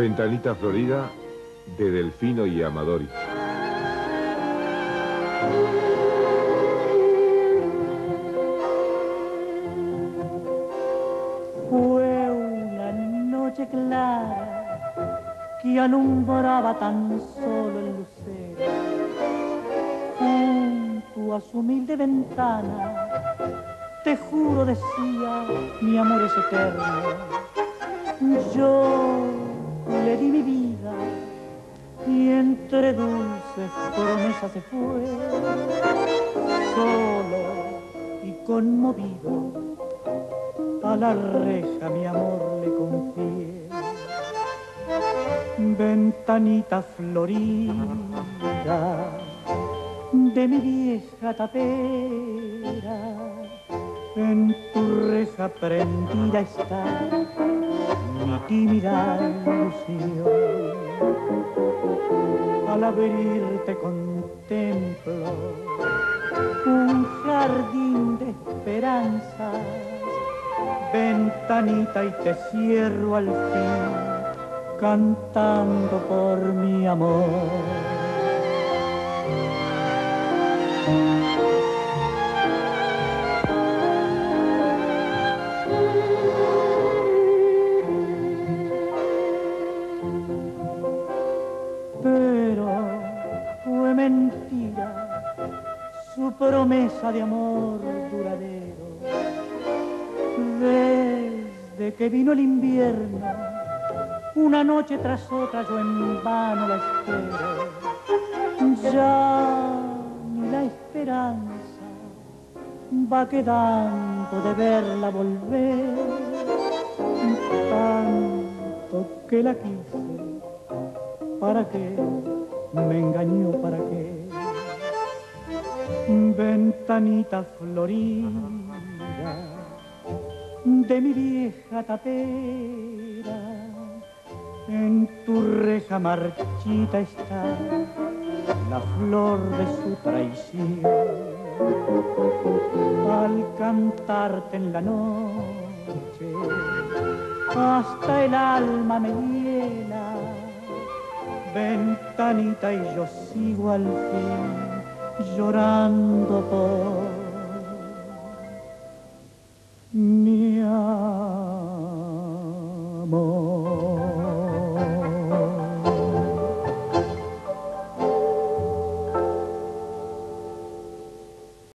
Ventanita Florida de Delfino y Amadori. Fue una noche clara que alumbraba tan solo el lucero. Junto a su humilde ventana, te juro decía, mi amor es eterno. Yo le di mi vida y entre dulces promesas se fue. Solo y conmovido a la reja mi amor le confié. Ventanita florida de mi vieja tapera, en tu reja prendida está tímida ilusión. Al abrirte contemplo un jardín de esperanzas ventanita y te cierro al fin cantando por mi amor. Pero fue mentira su promesa de amor duradero desde que vino el invierno, una noche tras otra yo en vano la espero. Ya ni la esperanza va quedando de verla volver. Tanto que la quise, ¿para qué? Me engañó, ¿para qué? Ventanita florida de mi vieja tapera. En tu reja marchita está la flor de su traición. Al cantarte en la noche, hasta el alma me llena. Ventanita y yo sigo al fin llorando por